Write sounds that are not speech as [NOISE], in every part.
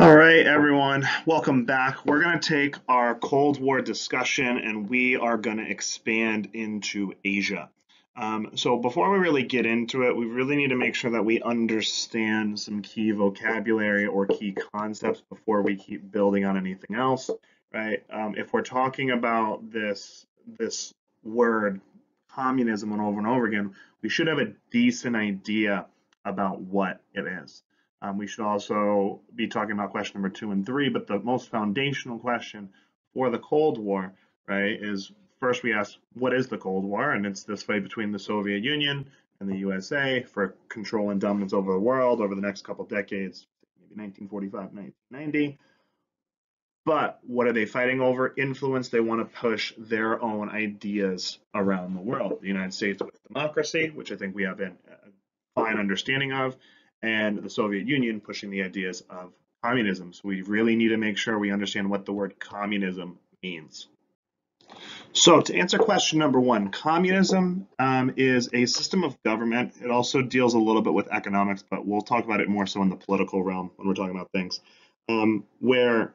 All right, everyone, welcome back. We're going to take our Cold War discussion and we are going to expand into Asia. Um, so before we really get into it, we really need to make sure that we understand some key vocabulary or key concepts before we keep building on anything else, right? Um, if we're talking about this, this word communism over and over again, we should have a decent idea about what it is. Um, we should also be talking about question number two and three, but the most foundational question for the Cold War, right, is first we ask, what is the Cold War? And it's this fight between the Soviet Union and the USA for control and dominance over the world over the next couple decades, maybe 1945, 1990. But what are they fighting over? Influence. They want to push their own ideas around the world. The United States with democracy, which I think we have a fine understanding of, and the Soviet Union pushing the ideas of communism. So we really need to make sure we understand what the word communism means. So to answer question number one, communism um, is a system of government. It also deals a little bit with economics, but we'll talk about it more so in the political realm when we're talking about things, um, where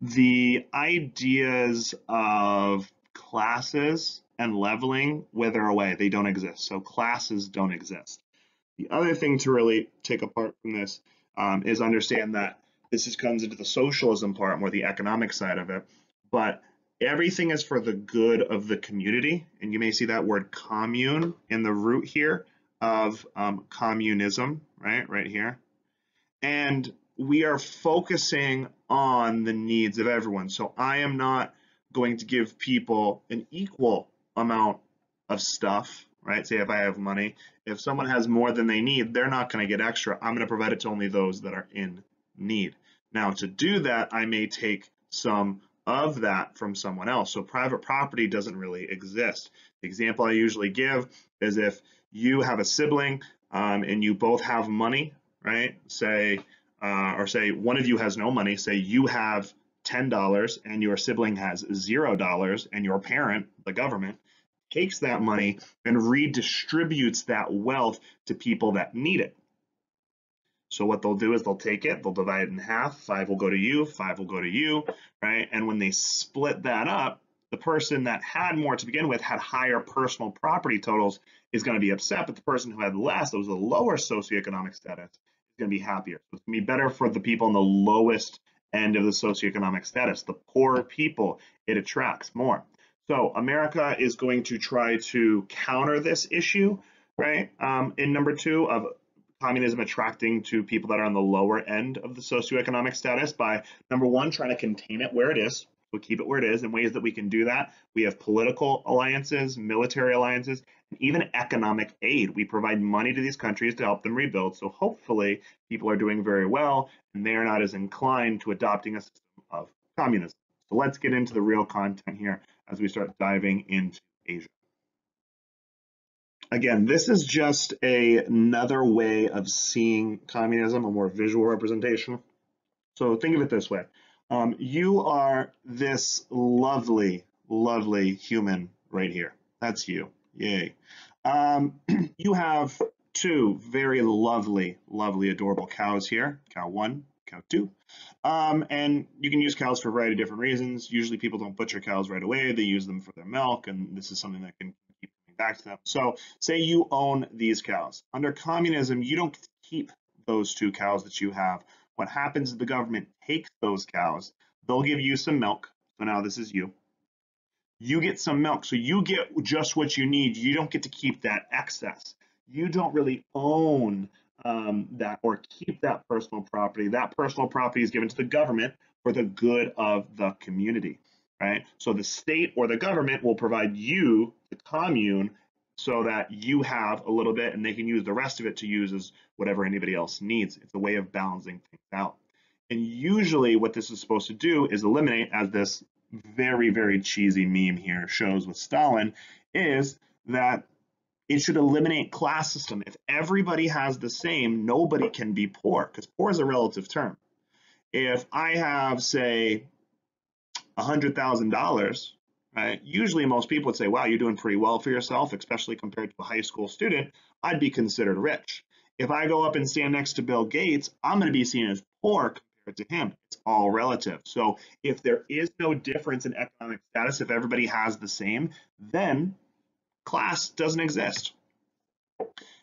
the ideas of classes and leveling wither away. They don't exist. So classes don't exist. The other thing to really take apart from this um, is understand that this is, comes into the socialism part, more the economic side of it, but everything is for the good of the community. And you may see that word commune in the root here of um, communism, right, right here. And we are focusing on the needs of everyone. So I am not going to give people an equal amount of stuff right? Say if I have money, if someone has more than they need, they're not going to get extra. I'm going to provide it to only those that are in need. Now to do that, I may take some of that from someone else. So private property doesn't really exist. The example I usually give is if you have a sibling um, and you both have money, right? Say, uh, or say one of you has no money, say you have $10 and your sibling has $0 and your parent, the government, takes that money and redistributes that wealth to people that need it. So what they'll do is they'll take it, they'll divide it in half, five will go to you, five will go to you, right? And when they split that up, the person that had more to begin with had higher personal property totals is going to be upset, but the person who had less, that was a lower socioeconomic status, is going to be happier. It's going to be better for the people in the lowest end of the socioeconomic status. The poorer people, it attracts more. So America is going to try to counter this issue, right? Um, in number two of communism attracting to people that are on the lower end of the socioeconomic status by number one, trying to contain it where it is. So keep it where it is. In ways that we can do that, we have political alliances, military alliances, and even economic aid. We provide money to these countries to help them rebuild. So hopefully people are doing very well and they're not as inclined to adopting a system of communism. So let's get into the real content here as we start diving into Asia. Again, this is just a, another way of seeing communism, a more visual representation. So think of it this way. Um, you are this lovely, lovely human right here. That's you. Yay. Um, [CLEARS THROAT] you have two very lovely, lovely, adorable cows here. Cow one, cow two. Um, and you can use cows for a variety of different reasons. Usually people don't butcher cows right away. They use them for their milk, and this is something that can keep coming back to them. So say you own these cows. Under communism, you don't keep those two cows that you have. What happens is the government takes those cows. They'll give you some milk. So now this is you. You get some milk. So you get just what you need. You don't get to keep that excess. You don't really own um, that or keep that personal property. That personal property is given to the government for the good of the community, right? So the state or the government will provide you, the commune, so that you have a little bit and they can use the rest of it to use as whatever anybody else needs. It's a way of balancing things out. And usually what this is supposed to do is eliminate, as this very, very cheesy meme here shows with Stalin, is that it should eliminate class system. If everybody has the same, nobody can be poor because poor is a relative term. If I have, say, $100,000, right, usually most people would say, wow, you're doing pretty well for yourself, especially compared to a high school student, I'd be considered rich. If I go up and stand next to Bill Gates, I'm going to be seen as poor compared compared to him. It's all relative. So if there is no difference in economic status, if everybody has the same, then class doesn't exist.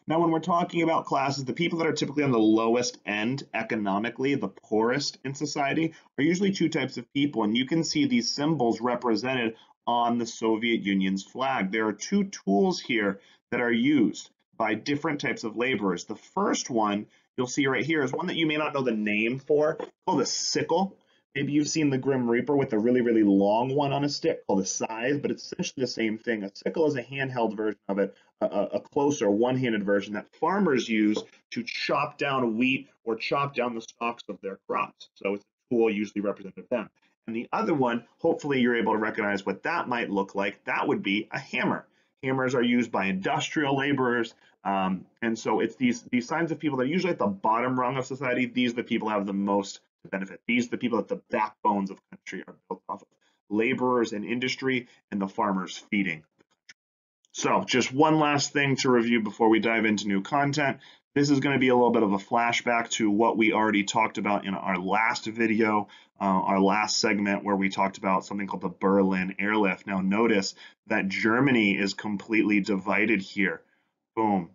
Now, when we're talking about classes, the people that are typically on the lowest end economically, the poorest in society, are usually two types of people. And you can see these symbols represented on the Soviet Union's flag. There are two tools here that are used by different types of laborers. The first one you'll see right here is one that you may not know the name for, called a sickle. Maybe you've seen the Grim Reaper with a really, really long one on a stick called a scythe, but it's essentially the same thing. A sickle is a handheld version of it, a, a closer one-handed version that farmers use to chop down wheat or chop down the stalks of their crops. So it's a tool usually represented them. And the other one, hopefully you're able to recognize what that might look like. That would be a hammer. Hammers are used by industrial laborers. Um, and so it's these, these signs of people that are usually at the bottom rung of society. These are the people have the most to benefit. These are the people that the backbones of country are built off of. Laborers and industry and the farmers feeding so just one last thing to review before we dive into new content. This is going to be a little bit of a flashback to what we already talked about in our last video, uh, our last segment where we talked about something called the Berlin airlift. Now notice that Germany is completely divided here. Boom,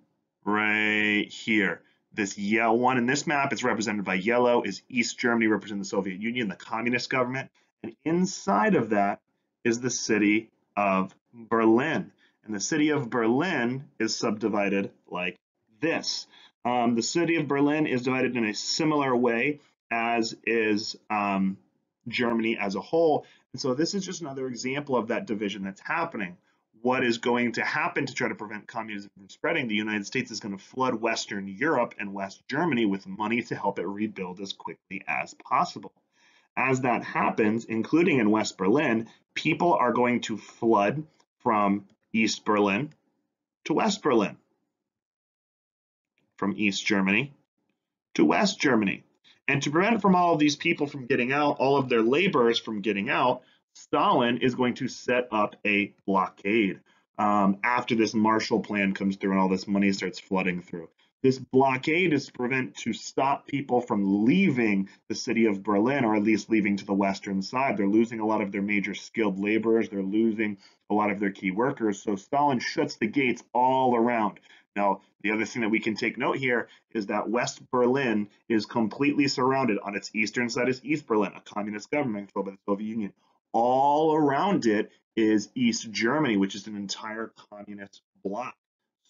right here. This yellow one in this map is represented by yellow is East Germany representing the Soviet Union, the communist government. And inside of that is the city of Berlin. And the city of Berlin is subdivided like this. Um, the city of Berlin is divided in a similar way as is um, Germany as a whole. And so this is just another example of that division that's happening. What is going to happen to try to prevent communism from spreading? The United States is going to flood Western Europe and West Germany with money to help it rebuild as quickly as possible. As that happens, including in West Berlin, people are going to flood from East Berlin to West Berlin, from East Germany to West Germany. And to prevent from all of these people from getting out, all of their laborers from getting out, Stalin is going to set up a blockade um, after this Marshall Plan comes through and all this money starts flooding through. This blockade is to prevent to stop people from leaving the city of Berlin, or at least leaving to the western side. They're losing a lot of their major skilled laborers. They're losing a lot of their key workers. So Stalin shuts the gates all around. Now, the other thing that we can take note here is that West Berlin is completely surrounded. On its eastern side is East Berlin, a communist government controlled by the Soviet Union. All around it is East Germany, which is an entire communist bloc.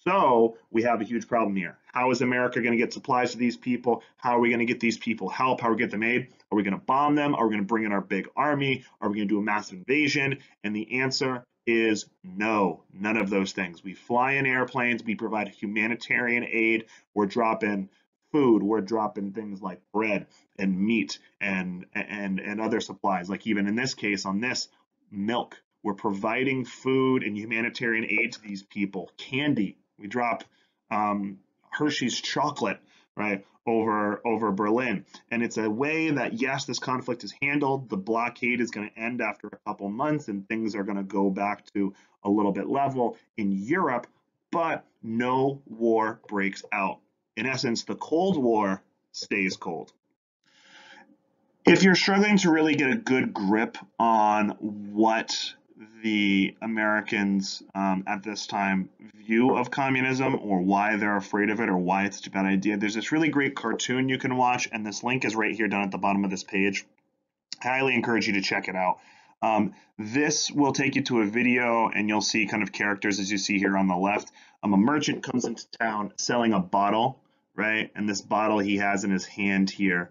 So we have a huge problem here. How is America going to get supplies to these people? How are we going to get these people help? How are we going to get them aid? Are we going to bomb them? Are we going to bring in our big army? Are we going to do a massive invasion? And the answer is no, none of those things. We fly in airplanes, we provide humanitarian aid, we're dropping food, we're dropping things like bread and meat and and and other supplies. Like even in this case, on this milk, we're providing food and humanitarian aid to these people. Candy, we drop um, Hershey's chocolate, right, over over Berlin. And it's a way that yes, this conflict is handled. The blockade is going to end after a couple months, and things are going to go back to a little bit level in Europe. But no war breaks out. In essence, the Cold War stays cold. If you're struggling to really get a good grip on what the Americans um, at this time view of communism or why they're afraid of it or why it's a bad idea. There's this really great cartoon you can watch, and this link is right here down at the bottom of this page. I highly encourage you to check it out. Um, this will take you to a video, and you'll see kind of characters as you see here on the left. Um, a merchant comes into town selling a bottle, right? And this bottle he has in his hand here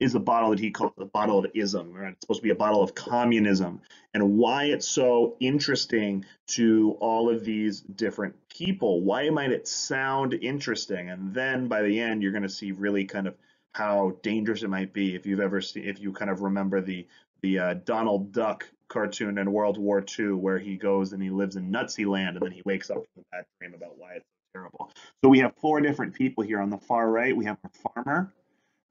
is a bottle that he calls the bottle of ism, right? It's supposed to be a bottle of communism, and why it's so interesting to all of these different people. Why might it sound interesting? And then by the end, you're going to see really kind of how dangerous it might be if you've ever seen, if you kind of remember the the uh, Donald Duck cartoon in World War II, where he goes and he lives in Nutziland, and then he wakes up from a bad dream about why it's terrible. So we have four different people here. On the far right, we have our farmer,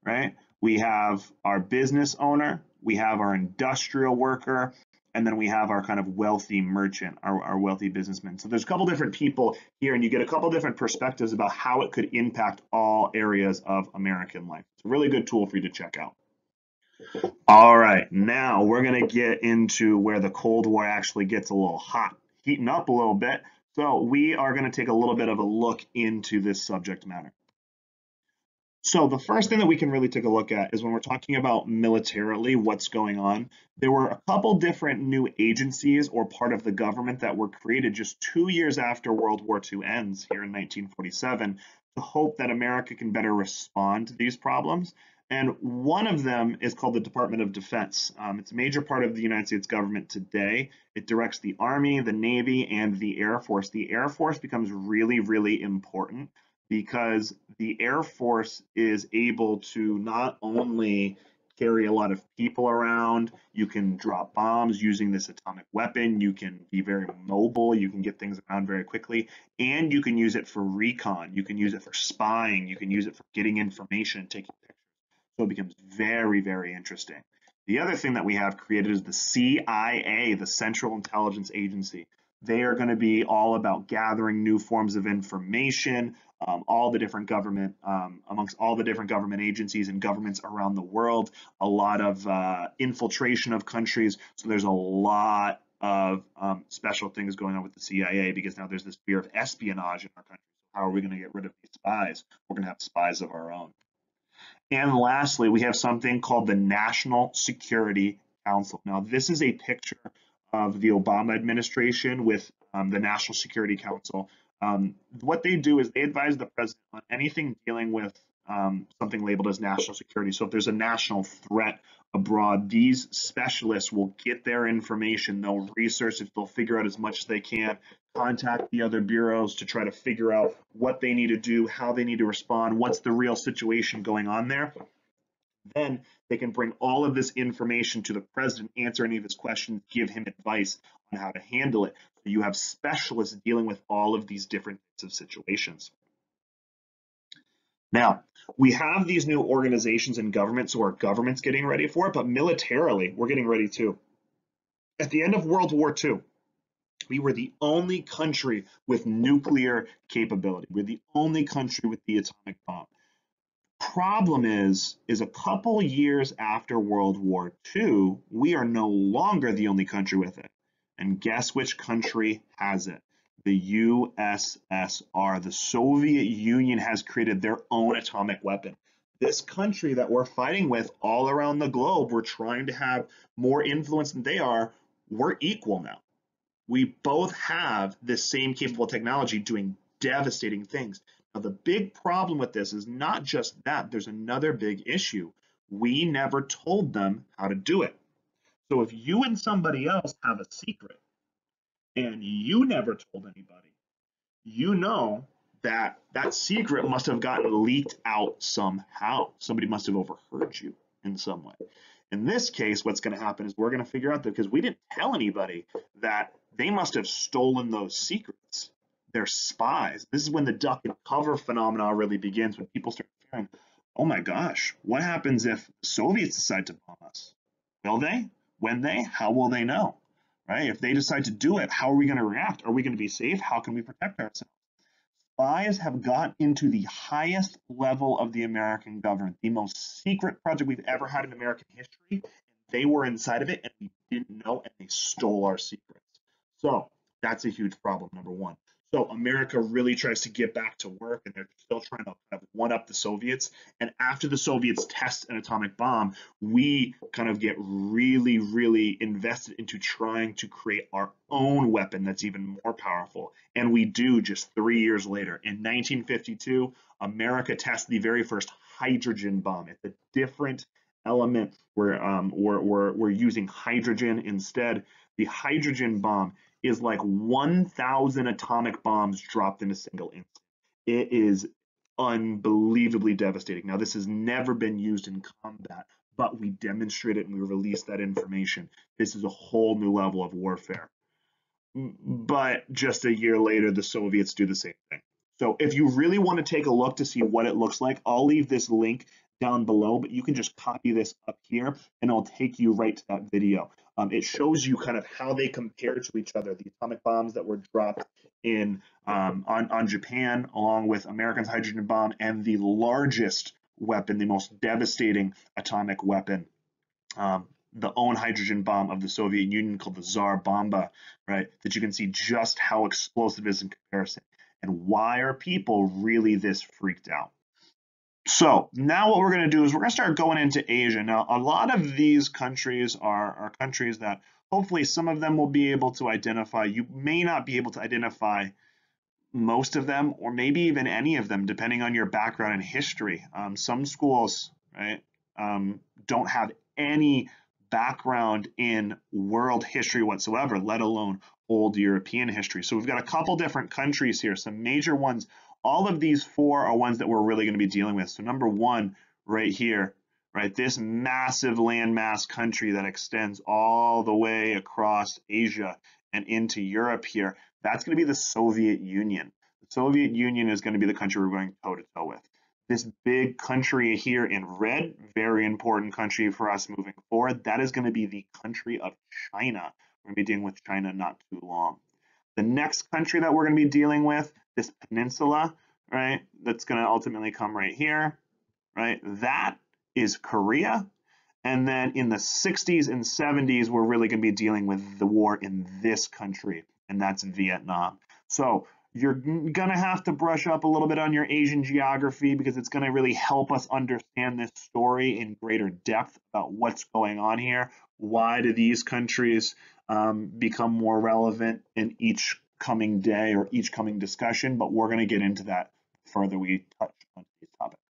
right? We have our business owner, we have our industrial worker, and then we have our kind of wealthy merchant, our, our wealthy businessman. So there's a couple different people here, and you get a couple different perspectives about how it could impact all areas of American life. It's a really good tool for you to check out. All right, now we're going to get into where the Cold War actually gets a little hot, heating up a little bit. So we are going to take a little bit of a look into this subject matter. So the first thing that we can really take a look at is when we're talking about militarily what's going on. There were a couple different new agencies or part of the government that were created just two years after World War II ends here in 1947 to hope that America can better respond to these problems. And one of them is called the Department of Defense. Um, it's a major part of the United States government today. It directs the Army, the Navy, and the Air Force. The Air Force becomes really, really important because the Air Force is able to not only carry a lot of people around, you can drop bombs using this atomic weapon, you can be very mobile, you can get things around very quickly, and you can use it for recon, you can use it for spying, you can use it for getting information taking. So it becomes very, very interesting. The other thing that we have created is the CIA, the Central Intelligence Agency. They are going to be all about gathering new forms of information, um, all the different government, um, amongst all the different government agencies and governments around the world, a lot of uh, infiltration of countries. So there's a lot of um, special things going on with the CIA because now there's this fear of espionage in our country. How are we going to get rid of these spies? We're going to have spies of our own. And lastly, we have something called the National Security Council. Now, this is a picture of the Obama administration with um, the National Security Council. Um, what they do is they advise the president on anything dealing with um, something labeled as national security. So if there's a national threat abroad, these specialists will get their information, they'll research it, they'll figure out as much as they can, contact the other bureaus to try to figure out what they need to do, how they need to respond, what's the real situation going on there. Then they can bring all of this information to the president, answer any of his questions, give him advice on how to handle it. So you have specialists dealing with all of these different types of situations. Now, we have these new organizations and governments, so our government's getting ready for it, but militarily, we're getting ready too. At the end of World War II, we were the only country with nuclear capability. We're the only country with the atomic bomb problem is, is a couple years after World War II, we are no longer the only country with it. And guess which country has it? The USSR. The Soviet Union has created their own atomic weapon. This country that we're fighting with all around the globe, we're trying to have more influence than they are, we're equal now. We both have this same capable technology doing devastating things. Now, the big problem with this is not just that, there's another big issue. We never told them how to do it. So if you and somebody else have a secret and you never told anybody, you know that that secret must have gotten leaked out somehow. Somebody must have overheard you in some way. In this case, what's going to happen is we're going to figure out that because we didn't tell anybody that they must have stolen those secrets they're spies. This is when the duck and cover phenomenon really begins, when people start fearing, oh my gosh, what happens if Soviets decide to bomb us? Will they? When they? How will they know? Right? If they decide to do it, how are we going to react? Are we going to be safe? How can we protect ourselves? Spies have got into the highest level of the American government, the most secret project we've ever had in American history. And they were inside of it and we didn't know and they stole our secrets. So that's a huge problem, number one. So America really tries to get back to work, and they're still trying to kind of one up the Soviets. And after the Soviets test an atomic bomb, we kind of get really, really invested into trying to create our own weapon that's even more powerful. And we do just three years later. In 1952, America tests the very first hydrogen bomb. It's a different element. We're, um, we're, we're, we're using hydrogen instead. The hydrogen bomb is like 1,000 atomic bombs dropped in a single instant. It is unbelievably devastating. Now, this has never been used in combat, but we demonstrate it and we release that information. This is a whole new level of warfare. But just a year later, the Soviets do the same thing. So if you really want to take a look to see what it looks like, I'll leave this link down below, but you can just copy this up here and it'll take you right to that video. Um, it shows you kind of how they compare to each other, the atomic bombs that were dropped in um, on, on Japan, along with America's hydrogen bomb and the largest weapon, the most devastating atomic weapon, um, the own hydrogen bomb of the Soviet Union called the Tsar Bomba, right? That you can see just how explosive it is in comparison. And why are people really this freaked out? So now what we're going to do is we're going to start going into Asia. Now, a lot of these countries are, are countries that hopefully some of them will be able to identify. You may not be able to identify most of them or maybe even any of them depending on your background and history. Um, some schools, right, um, don't have any background in world history whatsoever, let alone old European history. So we've got a couple different countries here, some major ones all of these four are ones that we're really going to be dealing with. So number one, right here, right, this massive landmass country that extends all the way across Asia and into Europe here, that's going to be the Soviet Union. The Soviet Union is going to be the country we're going toe to toe with. This big country here in red, very important country for us moving forward, that is going to be the country of China. We're going to be dealing with China not too long. The next country that we're going to be dealing with, this peninsula, right, that's going to ultimately come right here, right, that is Korea. And then in the 60s and 70s, we're really going to be dealing with the war in this country, and that's Vietnam. So you're going to have to brush up a little bit on your Asian geography because it's going to really help us understand this story in greater depth about what's going on here. Why do these countries um, become more relevant in each coming day or each coming discussion, but we're going to get into that further we touch on these topics.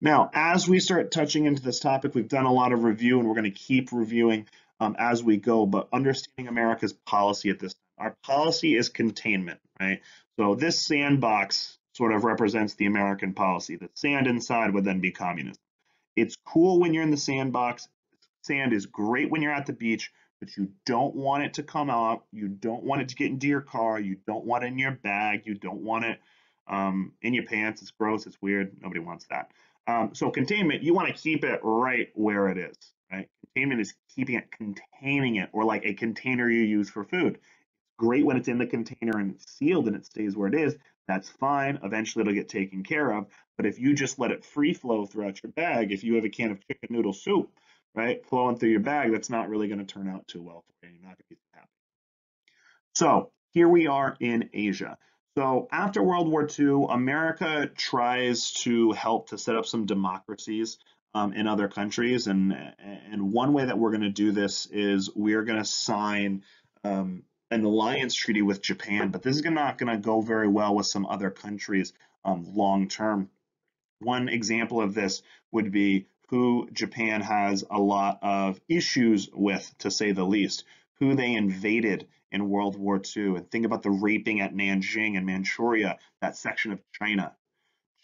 Now, as we start touching into this topic, we've done a lot of review and we're going to keep reviewing um, as we go, but understanding America's policy at this time. Our policy is containment, right? So this sandbox sort of represents the American policy. The sand inside would then be communism. It's cool when you're in the sandbox. Sand is great when you're at the beach, but you don't want it to come out. You don't want it to get into your car. You don't want it in your bag. You don't want it um, in your pants. It's gross. It's weird. Nobody wants that. Um, so containment, you want to keep it right where it is. Right? Containment is keeping it, containing it, or like a container you use for food. It's great when it's in the container and it's sealed and it stays where it is. That's fine. Eventually, it'll get taken care of. But if you just let it free flow throughout your bag, if you have a can of chicken noodle soup, right, flowing through your bag, that's not really going to turn out too well for you. You're not going to be happy. So here we are in Asia. So after World War II, America tries to help to set up some democracies um, in other countries, and and one way that we're going to do this is we're going to sign um, an alliance treaty with Japan, but this is not going to go very well with some other countries um, long term. One example of this would be who Japan has a lot of issues with, to say the least, who they invaded in World War II. And think about the raping at Nanjing and Manchuria, that section of China.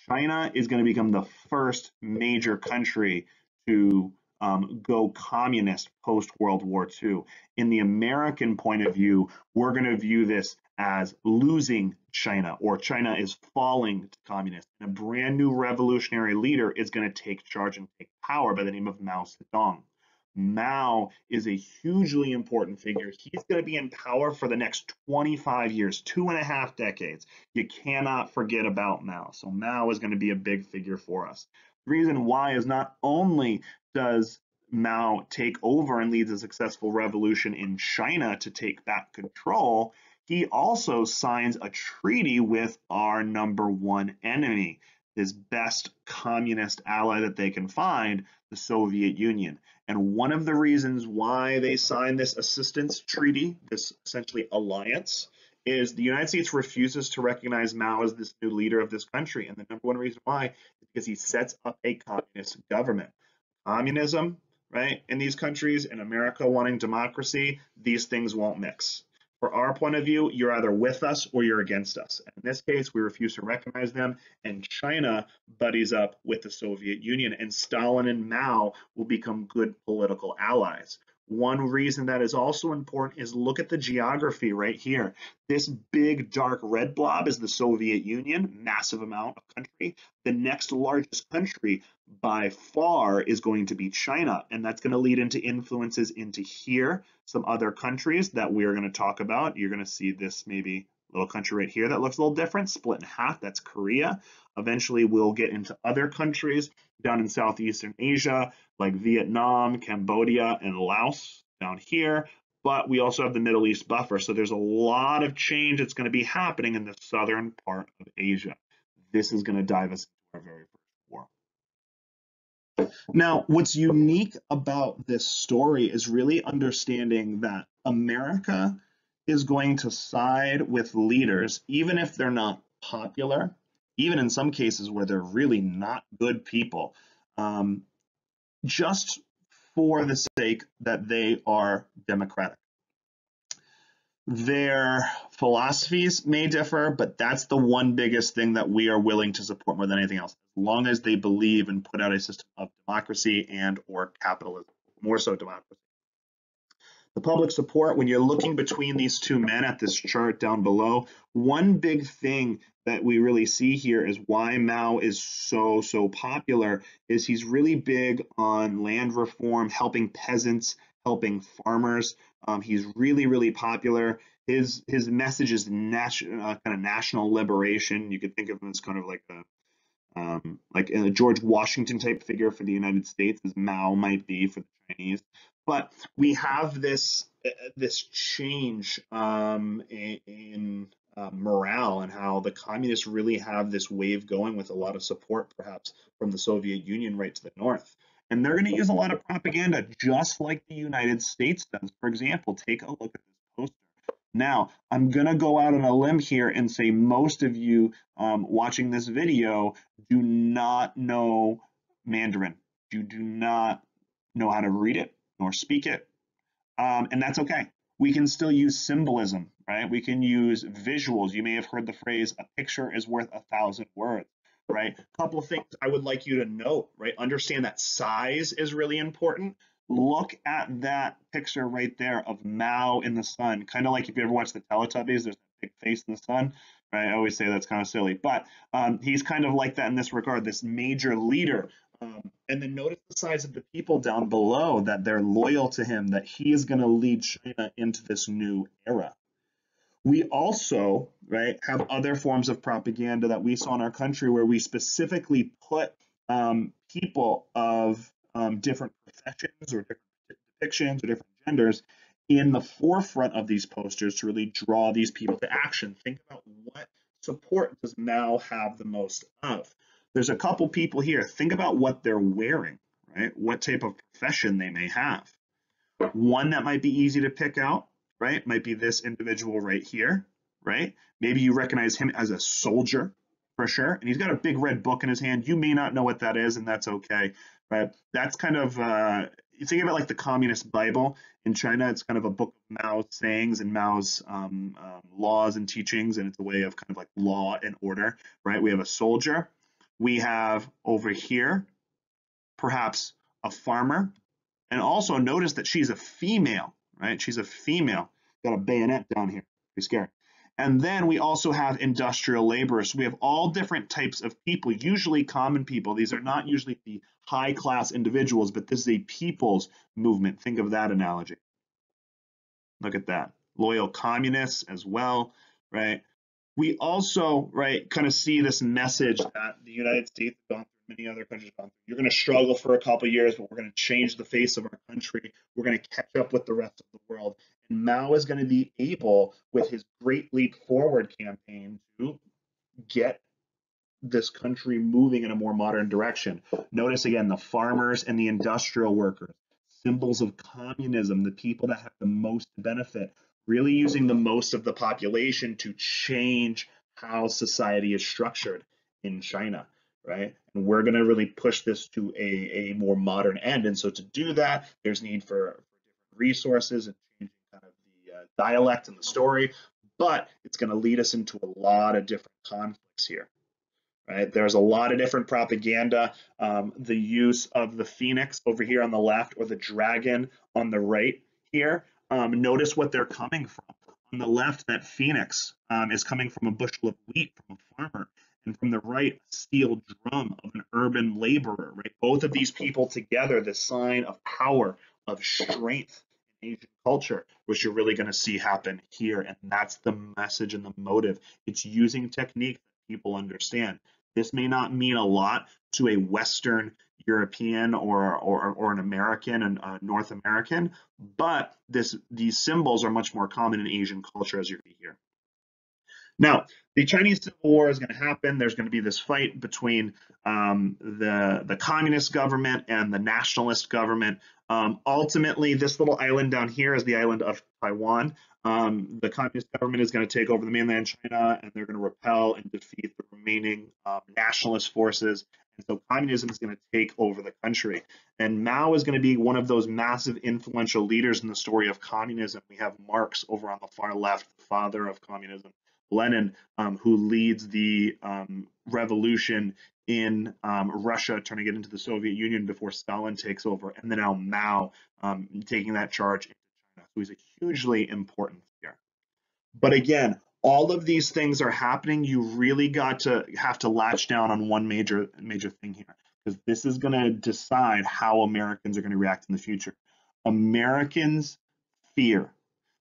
China is going to become the first major country to um, go communist post World War II. In the American point of view, we're going to view this as losing China or China is falling to communist. And a brand new revolutionary leader is going to take charge and take power by the name of Mao Zedong. Mao is a hugely important figure. He's going to be in power for the next 25 years, two and a half decades. You cannot forget about Mao. So Mao is going to be a big figure for us. The reason why is not only does Mao take over and leads a successful revolution in China to take back control, he also signs a treaty with our number one enemy, his best communist ally that they can find, the Soviet Union. And one of the reasons why they signed this assistance treaty, this essentially alliance, is the United States refuses to recognize Mao as this new leader of this country. And the number one reason why is because he sets up a communist government. Communism, right, in these countries, and America wanting democracy, these things won't mix. For our point of view, you're either with us or you're against us. In this case, we refuse to recognize them, and China buddies up with the Soviet Union, and Stalin and Mao will become good political allies. One reason that is also important is look at the geography right here. This big dark red blob is the Soviet Union, massive amount of country. The next largest country by far is going to be China, and that's going to lead into influences into here, some other countries that we are going to talk about. You're going to see this maybe little country right here that looks a little different, split in half, that's Korea. Eventually we'll get into other countries down in Southeastern Asia, like Vietnam, Cambodia, and Laos down here. But we also have the Middle East buffer, so there's a lot of change that's going to be happening in the southern part of Asia. This is going to dive us into our very first war. Now, what's unique about this story is really understanding that America is going to side with leaders, even if they're not popular, even in some cases where they're really not good people, um, just for the sake that they are democratic. Their philosophies may differ, but that's the one biggest thing that we are willing to support more than anything else, as long as they believe and put out a system of democracy and or capitalism, more so democracy. The public support, when you're looking between these two men at this chart down below, one big thing that we really see here is why Mao is so, so popular is he's really big on land reform, helping peasants, helping farmers. Um, he's really, really popular. His his message is national, uh, kind of national liberation. You could think of him as kind of like a um, like a George Washington type figure for the United States, as Mao might be for the Chinese. But we have this uh, this change um, in, in uh, morale and how the communists really have this wave going with a lot of support, perhaps from the Soviet Union right to the north. And they're going to use a lot of propaganda, just like the United States does. For example, take a look at this poster. Now, I'm going to go out on a limb here and say most of you um, watching this video do not know Mandarin. You do not know how to read it nor speak it. Um, and that's okay. We can still use symbolism, right? We can use visuals. You may have heard the phrase, a picture is worth a thousand words, right? A couple of things I would like you to note, right? Understand that size is really important. Look at that picture right there of Mao in the sun, kind of like if you ever watch the Teletubbies, there's a big face in the sun, right? I always say that's kind of silly, but um, he's kind of like that in this regard, this major leader um, and then notice the size of the people down below that they're loyal to him, that he is going to lead China into this new era. We also, right, have other forms of propaganda that we saw in our country where we specifically put um, people of um, different professions or different depictions or different genders in the forefront of these posters to really draw these people to action. Think about what support does Mao have the most of? There's a couple people here. Think about what they're wearing, right? What type of profession they may have. One that might be easy to pick out, right? Might be this individual right here, right? Maybe you recognize him as a soldier for sure. And he's got a big red book in his hand. You may not know what that is, and that's okay. Right? That's kind of uh, you think of it like the Communist Bible in China. It's kind of a book of Mao's sayings and Mao's um, um, laws and teachings, and it's a way of kind of like law and order. Right? We have a soldier, we have over here, perhaps a farmer. And also notice that she's a female, right? She's a female. Got a bayonet down here. Pretty scary. And then we also have industrial laborers. We have all different types of people, usually common people. These are not usually the high class individuals, but this is a people's movement. Think of that analogy. Look at that. Loyal communists as well, right? We also, right, kind of see this message that the United States has gone through, many other countries gone through. You're going to struggle for a couple years, but we're going to change the face of our country. We're going to catch up with the rest of the world. And Mao is going to be able, with his Great Leap Forward campaign, to get this country moving in a more modern direction. Notice again the farmers and the industrial workers, symbols of communism, the people that have the most benefit really using the most of the population to change how society is structured in China, right? And we're going to really push this to a, a more modern end. And so to do that, there's need for, different resources and changing kind of the uh, dialect and the story, but it's going to lead us into a lot of different conflicts here, right? There's a lot of different propaganda. Um, the use of the phoenix over here on the left or the dragon on the right here. Um, notice what they're coming from. On the left, that phoenix um, is coming from a bushel of wheat from a farmer. And from the right, a steel drum of an urban laborer, right? Both of these people together, the sign of power, of strength in Asian culture, which you're really going to see happen here. And that's the message and the motive. It's using technique that people understand. This may not mean a lot to a Western European or, or, or an American and uh, North American, but this these symbols are much more common in Asian culture as you see here. Now, the Chinese Civil War is going to happen. There's going to be this fight between um, the the communist government and the nationalist government. Um, ultimately, this little island down here is the island of Taiwan. Um, the communist government is going to take over the mainland China, and they're going to repel and defeat the remaining um, nationalist forces. And so communism is going to take over the country. And Mao is going to be one of those massive influential leaders in the story of communism. We have Marx over on the far left, the father of communism. Lenin, um, who leads the um, revolution in um, Russia, turning it into the Soviet Union before Stalin takes over, and then now Mao um, taking that charge into China. So he's a hugely important figure. But again, all of these things are happening. You really got to have to latch down on one major major thing here, because this is going to decide how Americans are going to react in the future. Americans fear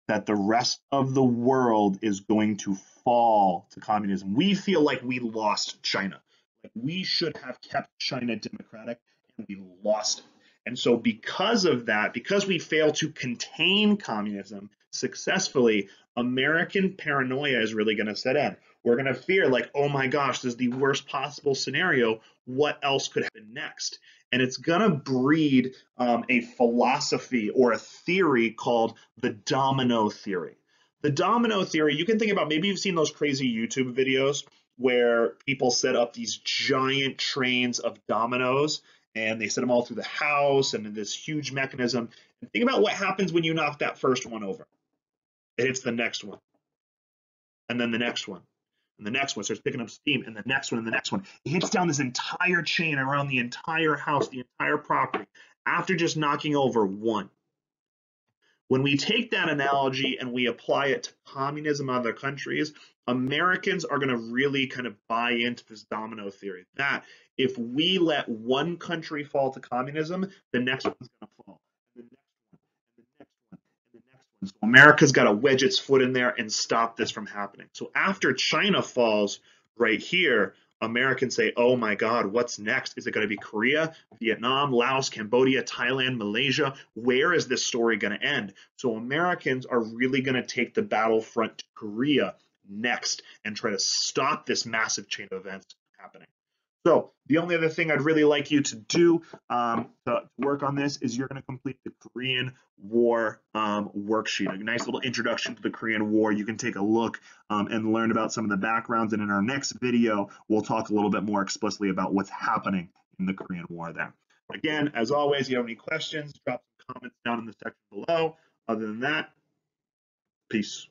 that the rest of the world is going to fall to communism. We feel like we lost China. Like we should have kept China democratic and we lost it. And so because of that, because we failed to contain communism successfully, American paranoia is really going to set in. We're going to fear like, oh my gosh, this is the worst possible scenario. What else could happen next? And it's going to breed um, a philosophy or a theory called the domino theory. The domino theory, you can think about maybe you've seen those crazy YouTube videos where people set up these giant trains of dominoes and they set them all through the house and this huge mechanism. And think about what happens when you knock that first one over. It hits the next one, and then the next one, and the next one starts picking up steam, and the next one, and the next one. It hits down this entire chain around the entire house, the entire property, after just knocking over one. When we take that analogy and we apply it to communism in other countries, Americans are going to really kind of buy into this domino theory that if we let one country fall to communism, the next one's going to fall. The next one, and the next one, So America's got to wedge its foot in there and stop this from happening. So after China falls right here, Americans say, oh my God, what's next? Is it going to be Korea, Vietnam, Laos, Cambodia, Thailand, Malaysia? Where is this story going to end? So Americans are really going to take the battlefront to Korea next and try to stop this massive chain of events happening. So the only other thing I'd really like you to do um, to work on this is you're going to complete the Korean War um, worksheet, a nice little introduction to the Korean War. You can take a look um, and learn about some of the backgrounds. And in our next video, we'll talk a little bit more explicitly about what's happening in the Korean War there. Again, as always, if you have any questions, drop some comments down in the section below. Other than that, peace.